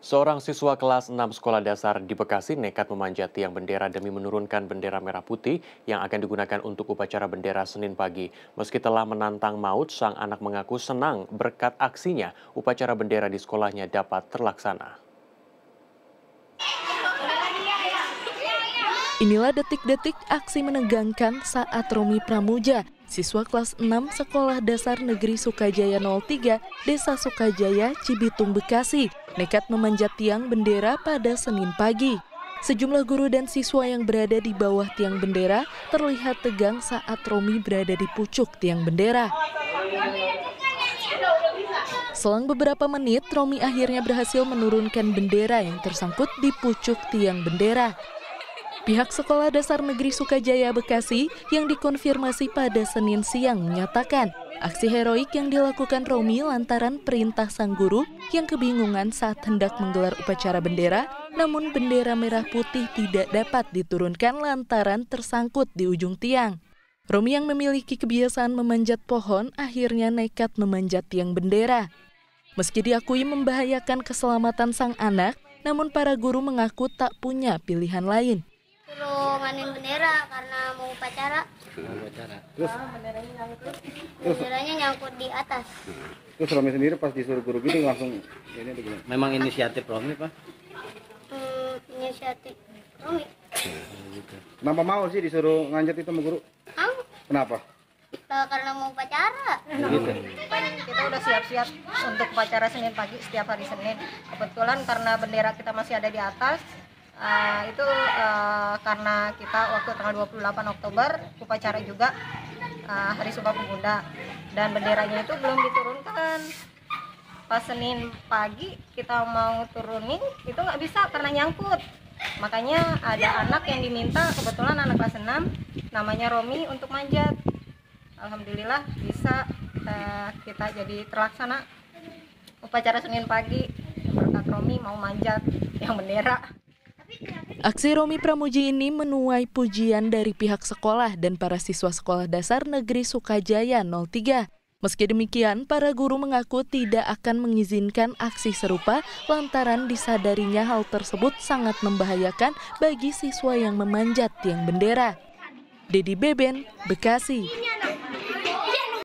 Seorang siswa kelas 6 sekolah dasar di Bekasi nekat memanjat tiang bendera demi menurunkan bendera merah putih yang akan digunakan untuk upacara bendera Senin pagi. Meski telah menantang maut, sang anak mengaku senang berkat aksinya upacara bendera di sekolahnya dapat terlaksana. Inilah detik-detik aksi menegangkan saat Romi Pramuja, siswa kelas 6 Sekolah Dasar Negeri Sukajaya 03, Desa Sukajaya, Cibitung, Bekasi, nekat memanjat tiang bendera pada Senin pagi. Sejumlah guru dan siswa yang berada di bawah tiang bendera terlihat tegang saat Romi berada di pucuk tiang bendera. Selang beberapa menit, Romi akhirnya berhasil menurunkan bendera yang tersangkut di pucuk tiang bendera. Pihak Sekolah Dasar Negeri Sukajaya Bekasi yang dikonfirmasi pada Senin siang menyatakan aksi heroik yang dilakukan Romi lantaran perintah sang guru yang kebingungan saat hendak menggelar upacara bendera, namun bendera merah putih tidak dapat diturunkan lantaran tersangkut di ujung tiang. Romi yang memiliki kebiasaan memanjat pohon akhirnya nekat memanjat tiang bendera. Meski diakui membahayakan keselamatan sang anak, namun para guru mengaku tak punya pilihan lain nganin bendera karena mau upacara. Mau upacara. Terus oh, benderanya nyangkut. Benderanya nyangkut di atas. Terus Romi sendiri pas disuruh guru gitu langsung ini gimana? Memang inisiatif Romi Pak? Hmm, inisiatif Romi. Kenapa mau sih disuruh nganjat itu sama guru? Mau. Kenapa? Nah, karena mau upacara. Gitu. Kan kita udah siap-siap untuk upacara Senin pagi setiap hari Senin. Kebetulan karena bendera kita masih ada di atas, uh, itu uh, karena kita waktu tanggal 28 Oktober upacara juga uh, Hari Sumpah Pemuda. Dan benderanya itu belum diturunkan. Pas Senin pagi kita mau turunin itu nggak bisa karena nyangkut. Makanya ada anak yang diminta kebetulan anak kelas 6 namanya Romi untuk manjat. Alhamdulillah bisa uh, kita jadi terlaksana. Upacara Senin pagi berkat Romi mau manjat yang bendera Aksi Romi Pramuji ini menuai pujian dari pihak sekolah dan para siswa sekolah dasar negeri Sukajaya 03. Meski demikian, para guru mengaku tidak akan mengizinkan aksi serupa lantaran disadarinya hal tersebut sangat membahayakan bagi siswa yang memanjat tiang bendera. Dedi Beben, Bekasi.